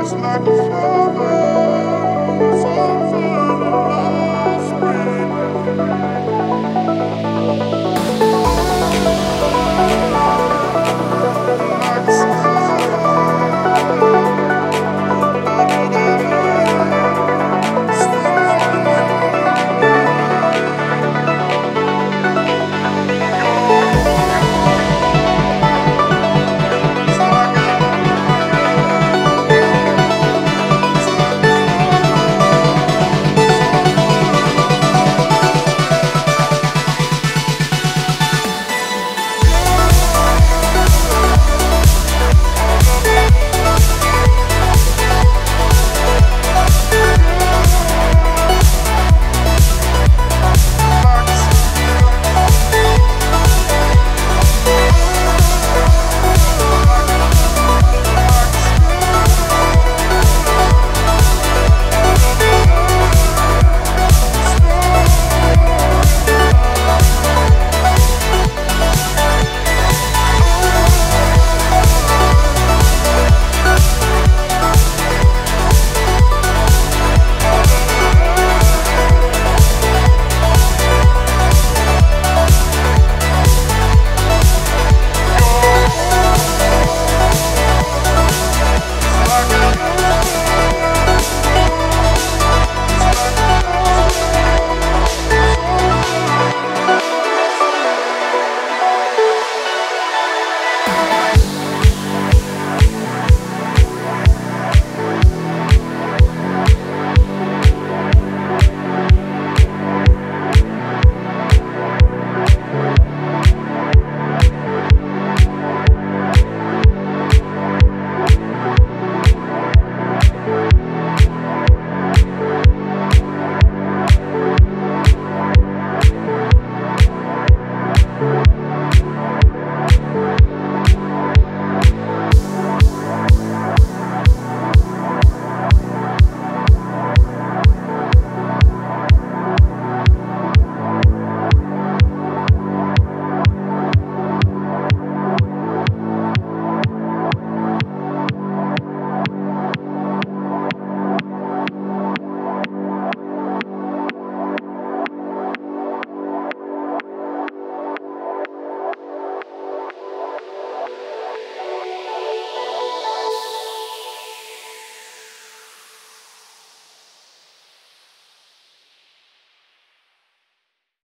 it's like a flower. Thank